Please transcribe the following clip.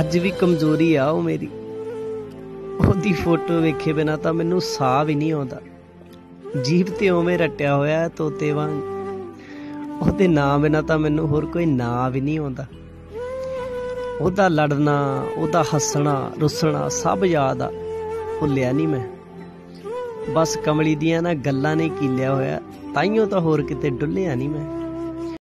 ਅੱਜ ਵੀ ਕਮਜ਼ੋਰੀ ਆ ਉਹ ਮੇਰੀ। ਉਹਦੀ ਫੋਟੋ ਵੇਖੇ ਬਿਨਾ ਤਾਂ ਮੈਨੂੰ ਸਾਹ ਵੀ ਨਹੀਂ ਆਉਂਦਾ। ਜੀਭ ਤੇ ਉਵੇਂ ਰਟਿਆ ਹੋਇਆ ਹੈ ਤੋਤੇ ਵਾਂਗ। ਉਹਦੇ ਨਾਂ ਬਿਨਾ ਤਾਂ ਮੈਨੂੰ ਹੋਰ ਕੋਈ ਨਾਂ ਵੀ ਨਹੀਂ ਆਉਂਦਾ। ਉਹਦਾ ਲੜਨਾ, ਉਹਦਾ ਹੱਸਣਾ, ਰੁੱਸਣਾ ਸਭ ਯਾਦ ਆ। ਭੁੱਲਿਆ ਨਹੀਂ ਮੈਂ। ਬਸ ਕਮਲੀ ਦੀਆਂ ਨਾ ਗੱਲਾਂ ਨੇ ਕੀਲਿਆ ਹੋਇਆ, ਤਾਈਓ ਤਾਂ ਹੋਰ ਕਿਤੇ ਡੁੱਲਿਆ ਨਹੀਂ ਮੈਂ।